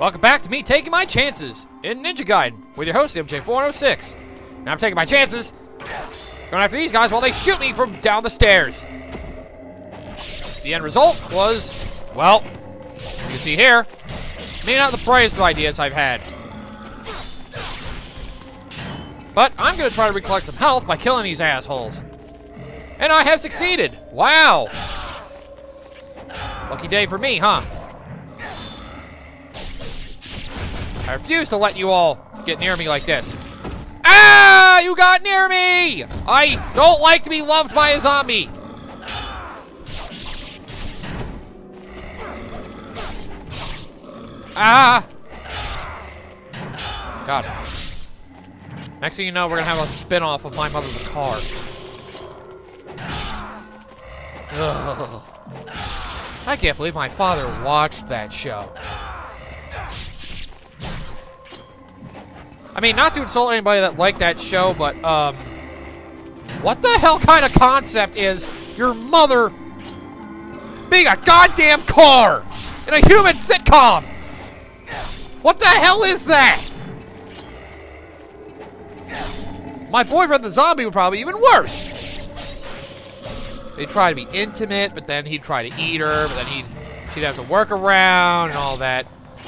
Welcome back to me taking my chances in Ninja Gaiden with your host, MJ406. Now I'm taking my chances, going after these guys while they shoot me from down the stairs. The end result was, well, you can see here, maybe not the brightest of ideas I've had. But I'm going to try to recollect some health by killing these assholes. And I have succeeded! Wow! Lucky day for me, huh? I refuse to let you all get near me like this. Ah! You got near me! I don't like to be loved by a zombie! Ah! God. Next thing you know, we're gonna have a spin-off of My Mother the Car. Ugh. I can't believe my father watched that show. I mean, not to insult anybody that liked that show, but, um... What the hell kind of concept is your mother being a goddamn car in a human sitcom? What the hell is that? My boyfriend the zombie would probably even worse. They'd try to be intimate, but then he'd try to eat her, but then he'd, she'd have to work around and all that.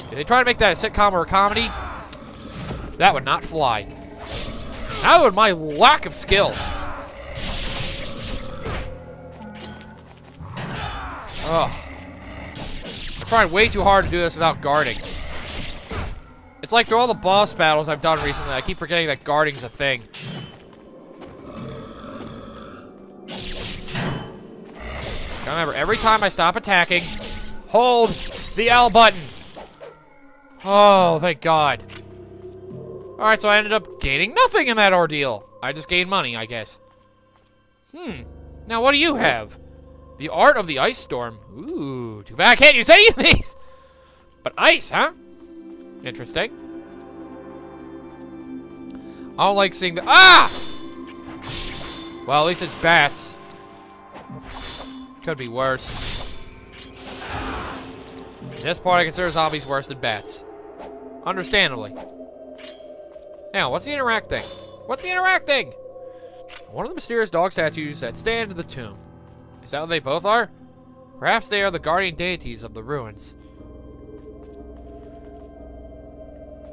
If they try to make that a sitcom or a comedy, that would not fly. How would my lack of skill? Ugh. I'm trying way too hard to do this without guarding. It's like through all the boss battles I've done recently, I keep forgetting that guarding's a thing. remember, every time I stop attacking, hold the L button. Oh, thank God. Alright, so I ended up gaining nothing in that ordeal. I just gained money, I guess. Hmm. Now, what do you have? The Art of the Ice Storm. Ooh, too bad I can't use any of these. But ice, huh? Interesting. I don't like seeing the- Ah! Well, at least it's bats. Could be worse. this part, I consider zombies worse than bats. Understandably. Now, what's the interacting? What's the interacting? One of the mysterious dog statues that stand in the tomb. Is that what they both are? Perhaps they are the guardian deities of the ruins.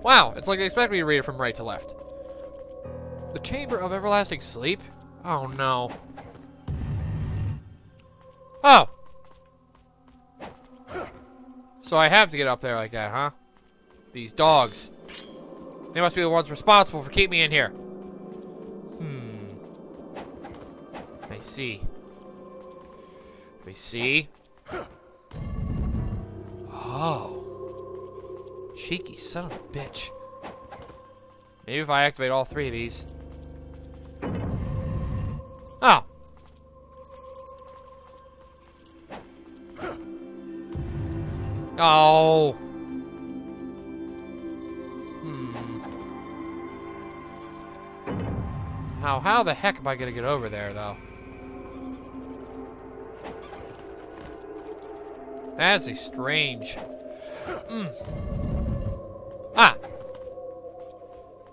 Wow, it's like they expect me to read it from right to left. The Chamber of Everlasting Sleep? Oh no. Oh! So I have to get up there like that, huh? These dogs. They must be the ones responsible for keeping me in here. Hmm. I see. I see. Oh. Cheeky son of a bitch. Maybe if I activate all three of these. Oh. Oh. How, how the heck am I gonna get over there, though? That's a strange... Mm. Ah!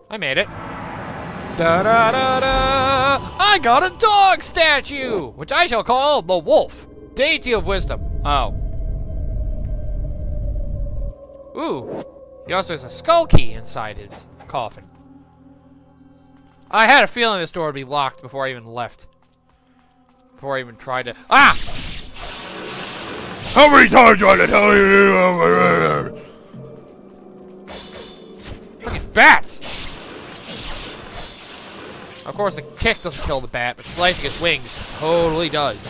I made it. Da da da da! I got a dog statue! Which I shall call the wolf. Deity of wisdom. Oh. Ooh. He also has a skull key inside his coffin. I had a feeling this door would be locked before I even left. Before I even tried to- Ah! How many times do I have to tell you? Fucking bats! Of course, the kick doesn't kill the bat, but slicing its wings totally does.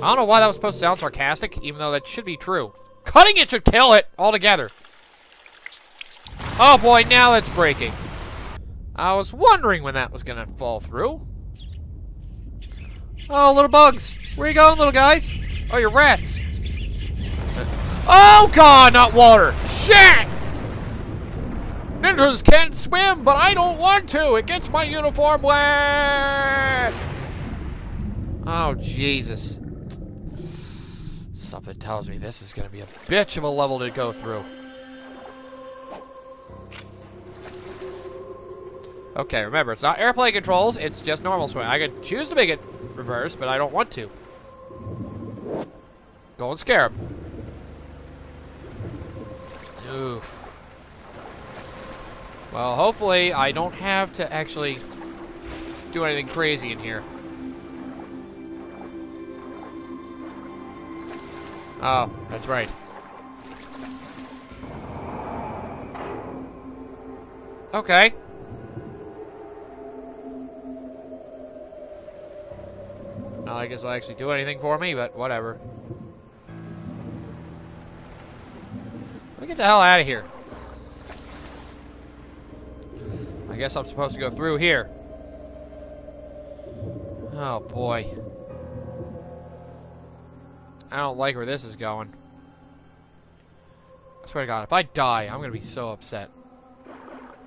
I don't know why that was supposed to sound sarcastic, even though that should be true. Cutting it should kill it altogether. Oh boy, now it's breaking. I was wondering when that was gonna fall through. Oh, little bugs. Where you going, little guys? Oh, you're rats. Oh god, not water. Shit! Ninjas can't swim, but I don't want to. It gets my uniform wet. Oh, Jesus. Something tells me this is going to be a bitch of a level to go through. Okay, remember, it's not airplane controls, it's just normal swing. I could choose to make it reverse, but I don't want to. Go and scare him. Oof. Well, hopefully I don't have to actually do anything crazy in here. Oh, that's right. Okay. Not like this will actually do anything for me, but whatever. Let me get the hell out of here. I guess I'm supposed to go through here. Oh boy. I don't like where this is going. I swear to God, if I die, I'm gonna be so upset.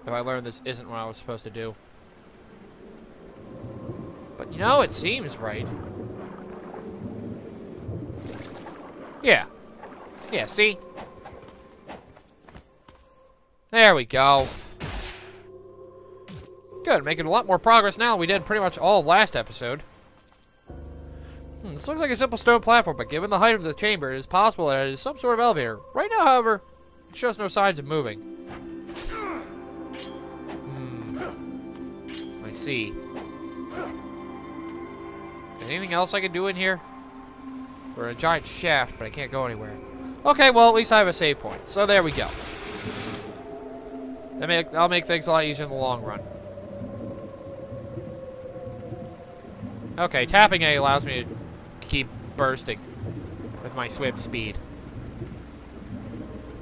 If I learn this isn't what I was supposed to do. But you know, it seems right. Yeah. Yeah, see? There we go. Good, making a lot more progress now than we did pretty much all of last episode. Hmm, this looks like a simple stone platform, but given the height of the chamber, it is possible that it is some sort of elevator. Right now, however, it shows no signs of moving. Hmm. I see. Anything else I can do in here? We're a giant shaft, but I can't go anywhere. Okay, well, at least I have a save point. So there we go. That make, I'll make things a lot easier in the long run. Okay, tapping A allows me to keep bursting with my swim speed.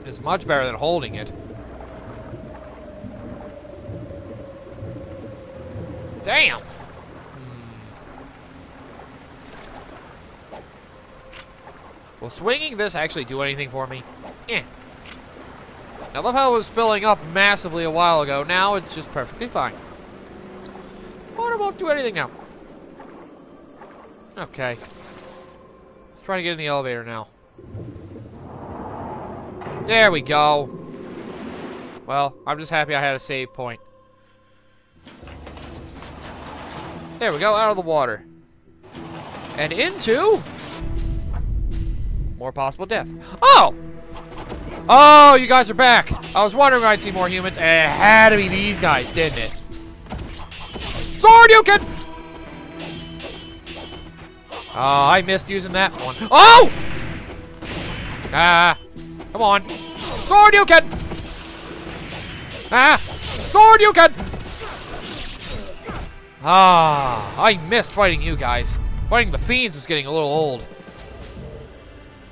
It's much better than holding it. Damn! Will swinging this actually do anything for me? Eh. I love how it was filling up massively a while ago. Now it's just perfectly fine. Water won't do anything now. Okay. Let's try to get in the elevator now. There we go. Well, I'm just happy I had a save point. There we go, out of the water. And into... More possible death. Oh! Oh, you guys are back. I was wondering I'd see more humans, it had to be these guys, didn't it? Sword, you can... Oh, I missed using that one. Oh! Ah, come on. Sword, you can... Ah, sword, you can... Ah, I missed fighting you guys. Fighting the fiends is getting a little old.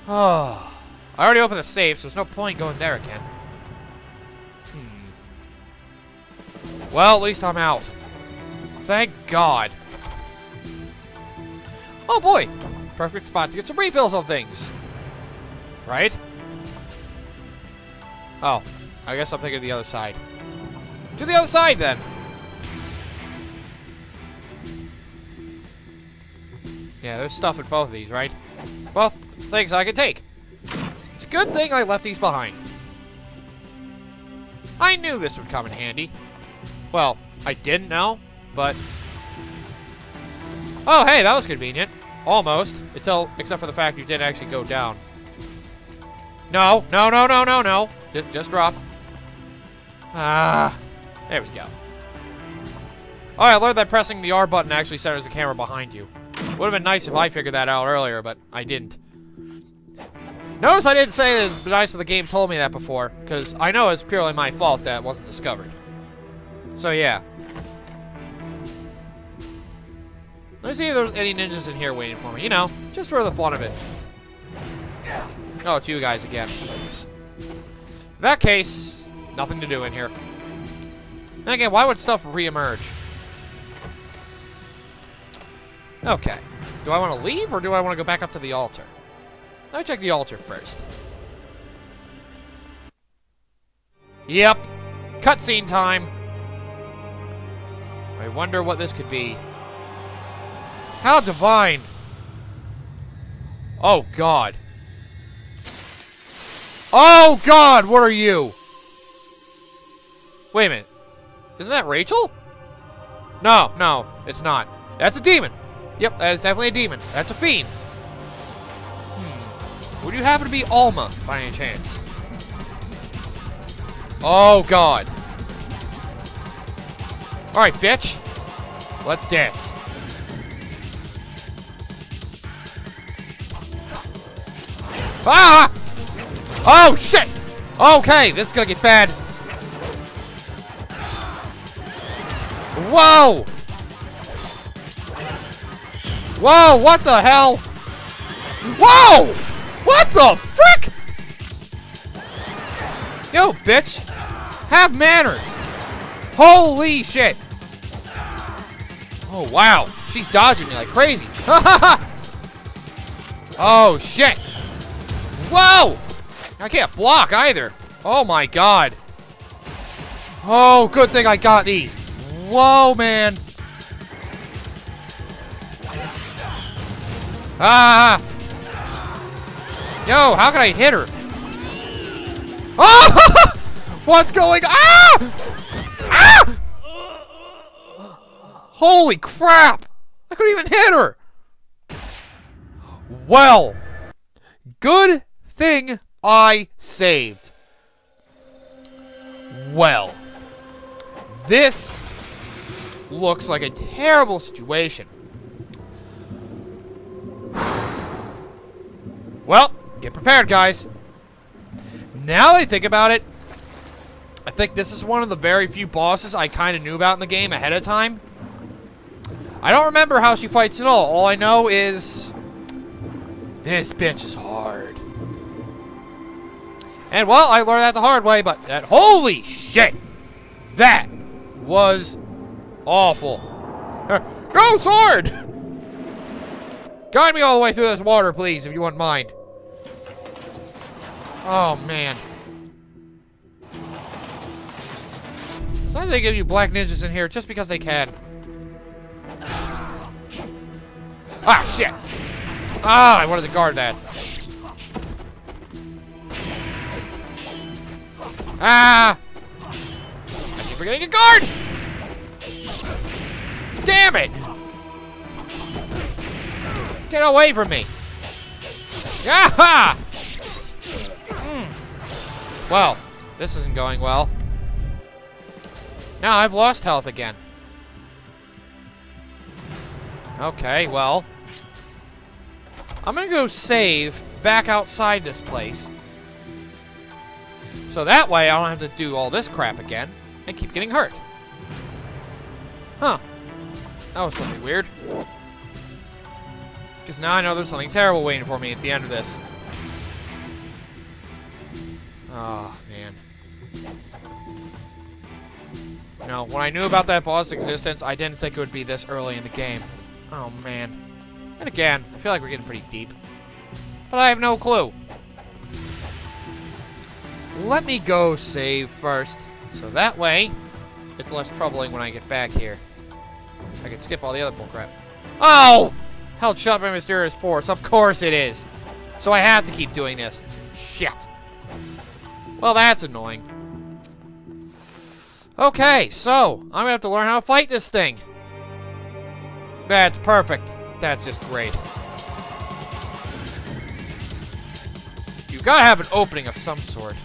Oh. I already opened the safe, so there's no point going there again. Hmm. Well, at least I'm out. Thank God. Oh boy! Perfect spot to get some refills on things. Right? Oh. I guess I'm thinking the other side. To the other side, then! Yeah, there's stuff in both of these, right? Both things I can take. It's a good thing I left these behind. I knew this would come in handy. Well, I didn't know, but... Oh, hey, that was convenient. Almost. Until, except for the fact you didn't actually go down. No, no, no, no, no, no. Just, just drop. Ah, there we go. Alright, I learned that pressing the R button actually centers the camera behind you. Would have been nice if I figured that out earlier, but I didn't. Notice I didn't say it was nice if the game told me that before, because I know it's purely my fault that wasn't discovered. So yeah. Let me see if there's any ninjas in here waiting for me. You know, just for the fun of it. Oh, it's you guys again. In that case, nothing to do in here. Then again, why would stuff re-emerge? Okay. Do I want to leave, or do I want to go back up to the altar? Let me check the altar first. Yep. Cutscene time. I wonder what this could be. How divine. Oh, God. Oh God, what are you? Wait a minute. Isn't that Rachel? No, no, it's not. That's a demon. Yep, that is definitely a demon. That's a fiend. Hmm. Would you happen to be Alma, by any chance? Oh, God. Alright, bitch. Let's dance. Ah! Oh, shit! Okay, this is gonna get bad. Whoa! Whoa, what the hell? Whoa! What the frick? Yo, bitch. Have manners. Holy shit. Oh, wow. She's dodging me like crazy. oh, shit. Whoa! I can't block either. Oh, my God. Oh, good thing I got these. Whoa, man. Ah! Yo, how can I hit her? Oh! What's going Ah! Ah! Holy crap! I couldn't even hit her! Well, good thing I saved. Well, this looks like a terrible situation. Well, get prepared, guys. Now I think about it, I think this is one of the very few bosses I kind of knew about in the game ahead of time. I don't remember how she fights at all. All I know is this bitch is hard. And, well, I learned that the hard way, but that, holy shit, that was awful. Go, sword! Guide me all the way through this water, please, if you wouldn't mind. Oh, man. Sometimes they give you black ninjas in here just because they can. Ah, shit! Ah, I wanted to guard that. Ah! I keep forgetting to guard! Damn it! Get away from me! Yaha! Mm. Well, this isn't going well. Now I've lost health again. Okay, well. I'm gonna go save back outside this place. So that way I don't have to do all this crap again and keep getting hurt. Huh. That was something weird. Because now I know there's something terrible waiting for me at the end of this. Oh, man. You know, when I knew about that boss' existence, I didn't think it would be this early in the game. Oh, man. And again, I feel like we're getting pretty deep. But I have no clue. Let me go save first. So that way, it's less troubling when I get back here. I can skip all the other bullcrap. Oh! Held shut by mysterious force. Of course it is. So I have to keep doing this. Shit. Well, that's annoying. Okay, so I'm gonna have to learn how to fight this thing. That's perfect. That's just great. You gotta have an opening of some sort.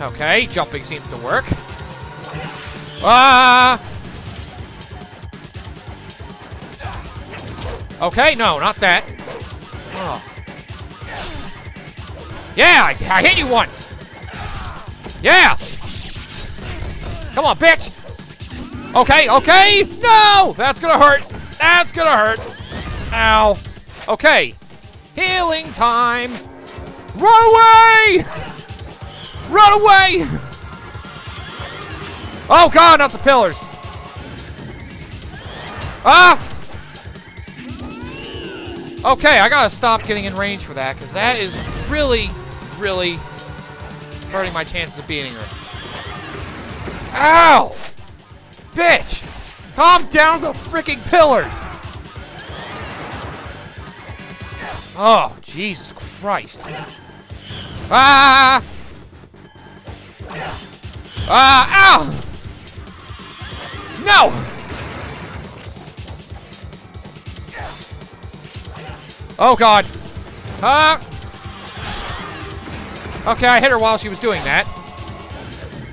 Okay, jumping seems to work. Ah! Okay, no, not that. Oh. Yeah, I, I hit you once. Yeah! Come on, bitch! Okay, okay! No! That's gonna hurt! That's gonna hurt! Ow. Okay. Healing time! Run away! Run away! Oh god, not the pillars! Ah! Okay, I gotta stop getting in range for that, because that is really, really hurting my chances of beating her. Ow! Bitch! Calm down the freaking pillars! Oh, Jesus Christ. Ah! Ah! Ow! No! Oh, God. Ah! Okay, I hit her while she was doing that.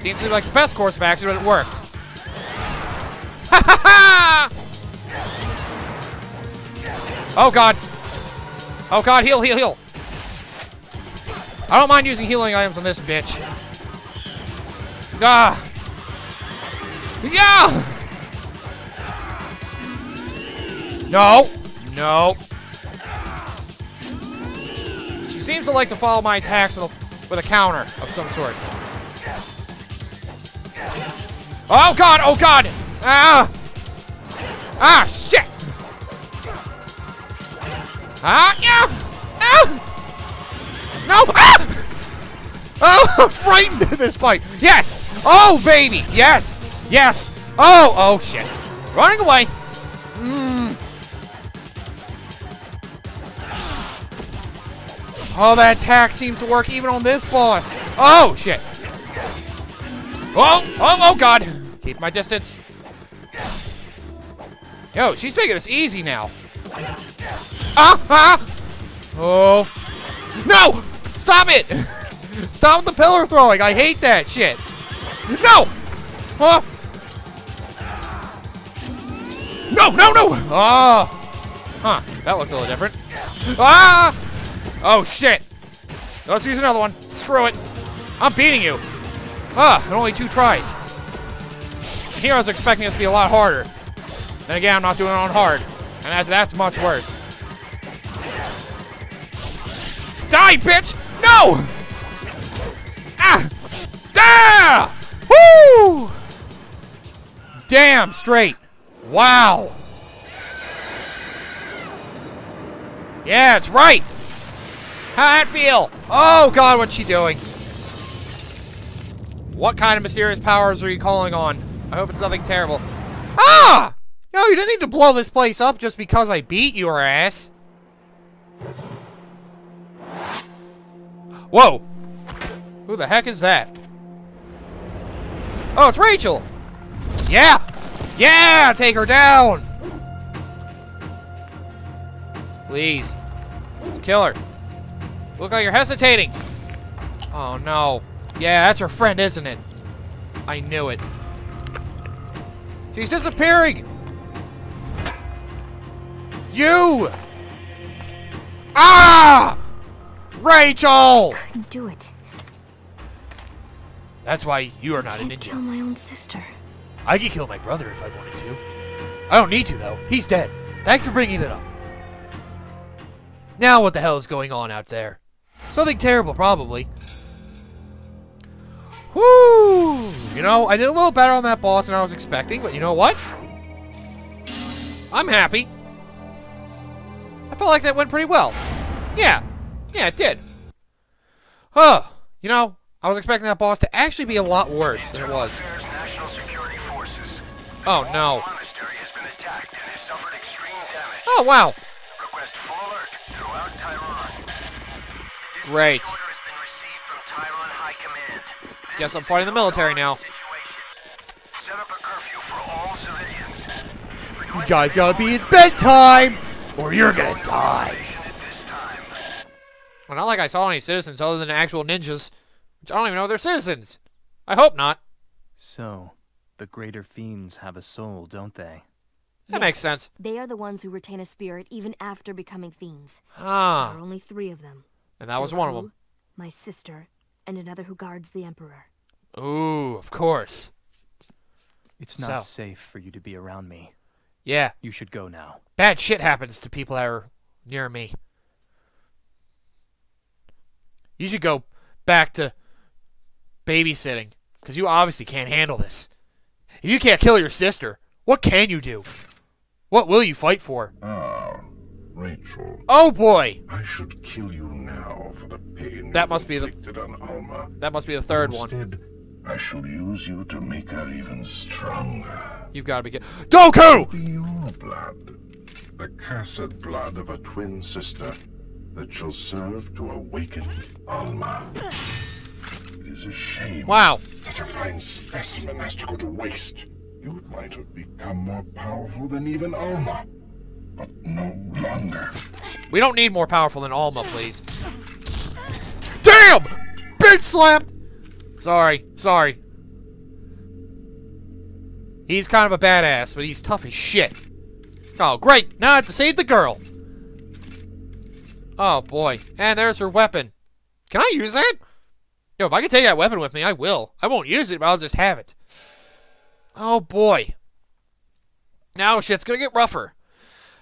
Didn't seem like the best course of action, but it worked. Ha ha ha! Oh, God. Oh, God, heal, heal, heal. I don't mind using healing items on this bitch. Ah! Yeah! No! No! Seems to like to follow my attacks with a, with a counter of some sort. Oh god! Oh god! Ah! Ah! Shit! Ah! Yeah! Ah! No! Ah! Oh, I'm frightened at this fight. Yes! Oh, baby! Yes! Yes! Oh, oh, shit. Running away. Oh, that attack seems to work even on this boss. Oh, shit. Oh, oh, oh, God. Keep my distance. Yo, she's making this easy now. Ah, ah. Oh. No! Stop it! Stop the pillar throwing. I hate that shit. No! Huh? No, no, no! Oh! Huh, that looked a little different. Ah! Oh, shit. Let's use another one. Screw it. I'm beating you. Ah, and only two tries. Here I was expecting this to be a lot harder. Then again, I'm not doing it on hard. And that's, that's much worse. Die, bitch! No! Ah! Ah! Woo! Damn straight. Wow. Yeah, it's right. Feel? Oh, God, what's she doing? What kind of mysterious powers are you calling on? I hope it's nothing terrible. Ah! Yo, you didn't need to blow this place up just because I beat your ass. Whoa! Who the heck is that? Oh, it's Rachel! Yeah! Yeah! Take her down! Please. Kill her. Look like you're hesitating. Oh, no. Yeah, that's her friend, isn't it? I knew it. She's disappearing! You! Ah! Rachel! Couldn't do it. That's why you are not a Can't ninja. kill my own sister. I could kill my brother if I wanted to. I don't need to, though. He's dead. Thanks for bringing it up. Now what the hell is going on out there? Something terrible, probably. Whoo! You know, I did a little better on that boss than I was expecting, but you know what? I'm happy. I felt like that went pretty well. Yeah. Yeah, it did. Huh. You know, I was expecting that boss to actually be a lot worse than it was. Affairs National Security Forces. Oh, no. Oh, has been attacked and has suffered extreme damage. Oh, wow. Request full alert throughout Tairon. Great. Dispatch order has been received from Tairon High Command. This Guess I'm fighting the military now. situation. Set up a curfew for all civilians. You guys gotta be in bedtime, or you're gonna die. At this time. Well, not like I saw any citizens other than actual ninjas, which I don't even know they're citizens. I hope not. So, the greater fiends have a soul, don't they? That makes sense. They are the ones who retain a spirit even after becoming fiends. Ah. There are only three of them. And that was one of them. My sister, and another who guards the Emperor. Ooh, of course. It's not So. safe for you to be around me. Yeah, You should go now. bad shit happens to people that are near me. You should go back to babysitting, because you obviously can't handle this. If you can't kill your sister, what can you do? What will you fight for? Ah, Rachel, Oh boy! I should kill you now for the pain That must be the- on Alma. That must be the third one. I shall use you to make her even stronger. You've got to be good. Doku! Your blood, the cursed blood of a twin sister, that shall serve to awaken Alma. It is a shame Wow. such a fine specimen has to go to waste. You might have become more powerful than even Alma, no longer. We don't need more powerful than Alma, please. Damn! Bitch slapped! Sorry, sorry. He's kind of a badass, but he's tough as shit. Oh, great! Now I have to save the girl! Oh, boy. And there's her weapon. Can I use that? Yo, if I can take that weapon with me, I will. I won't use it, but I'll just have it. Oh, boy. Now shit's gonna get rougher.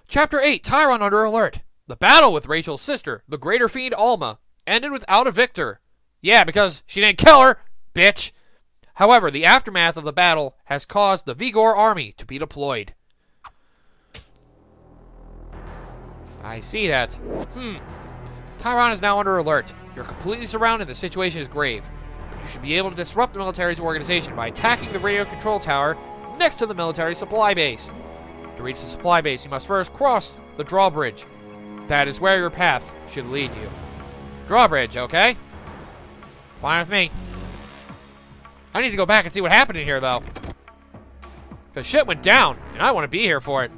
Chapter 8 Tairon under alert. The battle with Rachel's sister, the greater fiend Alma, ended without a victor. Yeah, because she didn't kill her, bitch. However, the aftermath of the battle has caused the Vigoor army to be deployed. I see that. Hmm. Tairon is now under alert. You're completely surrounded. The situation is grave. You should be able to disrupt the military's organization by attacking the radio control tower next to the military supply base. To reach the supply base, you must first cross the drawbridge. That is where your path should lead you. Drawbridge, okay? Fine with me. I need to go back and see what happened in here, though. Because shit went down, and I want to be here for it.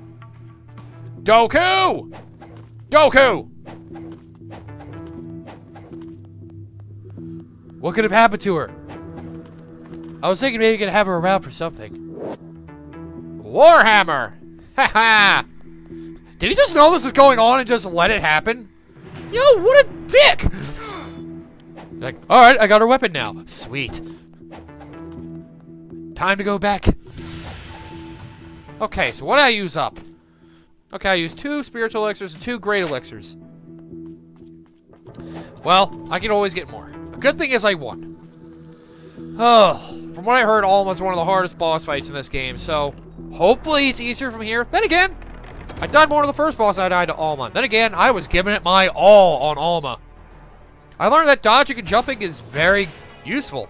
Goku! Goku! What could have happened to her? I was thinking maybe you could have her around for something. Warhammer! Haha! Did he just know this is going on and just let it happen? Yo, what a dick! Like, alright, I got her weapon now. Sweet. Time to go back. Okay, so what did I use up? Okay, I used two spiritual elixirs and two great elixirs. Well, I can always get more. The good thing is I won. Oh, from what I heard, Alma's one of the hardest boss fights in this game, so hopefully it's easier from here. Then again, I died more to the first boss I died to Alma. Then again, I was giving it my all on Alma. I learned that dodging and jumping is very useful.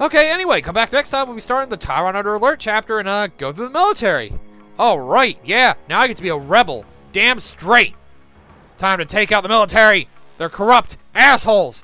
Okay, anyway, come back next time when we start in the Tairon Under Alert chapter and uh, go through the military. Oh, right, yeah, now I get to be a rebel. Damn straight. Time to take out the military. They're corrupt assholes.